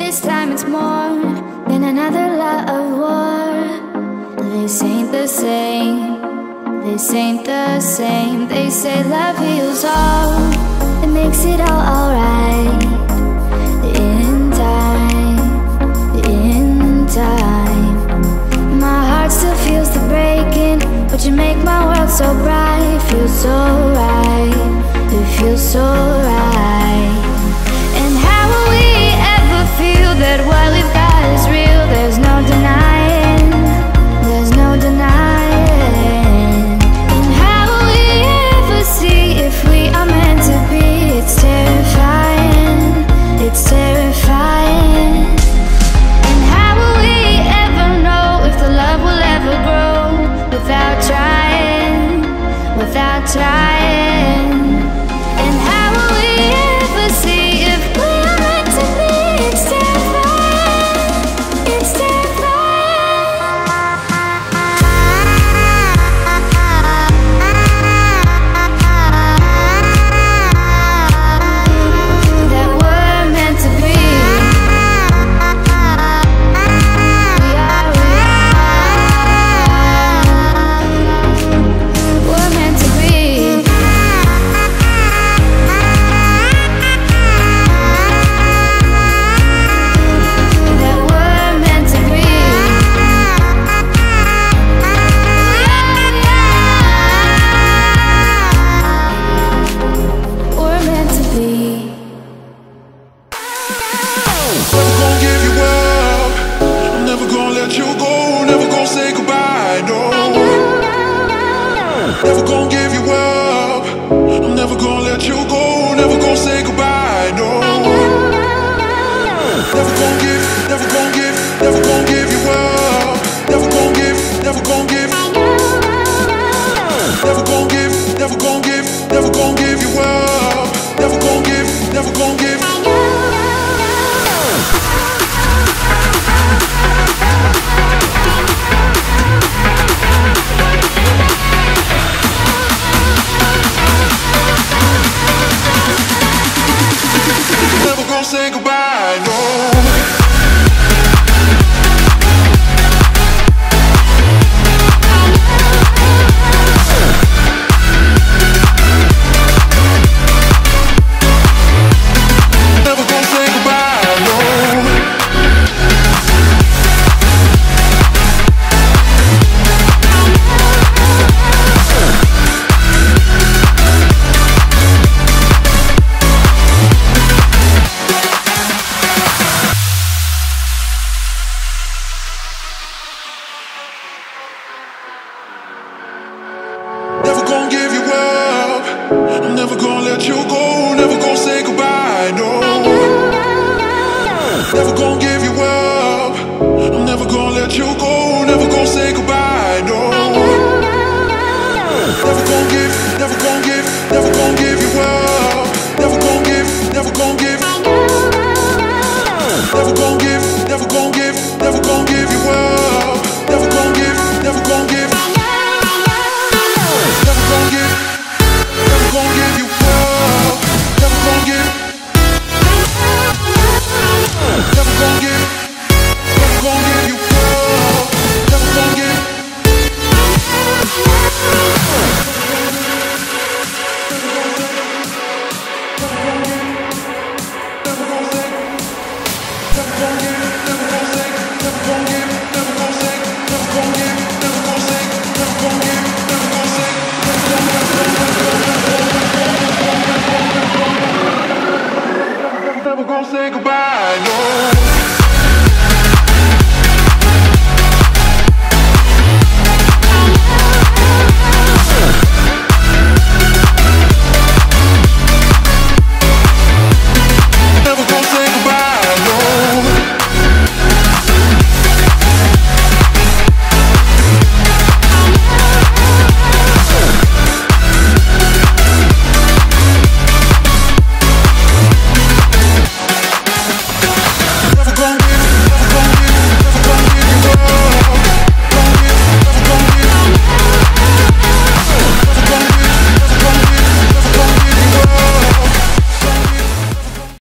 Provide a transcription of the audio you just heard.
This time it's more than another love war. This ain't the same. This ain't the same. They say love heals all. Never go. say goodbye. No. never gonna give you up. I'm never gonna let you go. Never gonna say goodbye. No. Never gonna give you. say goodbye.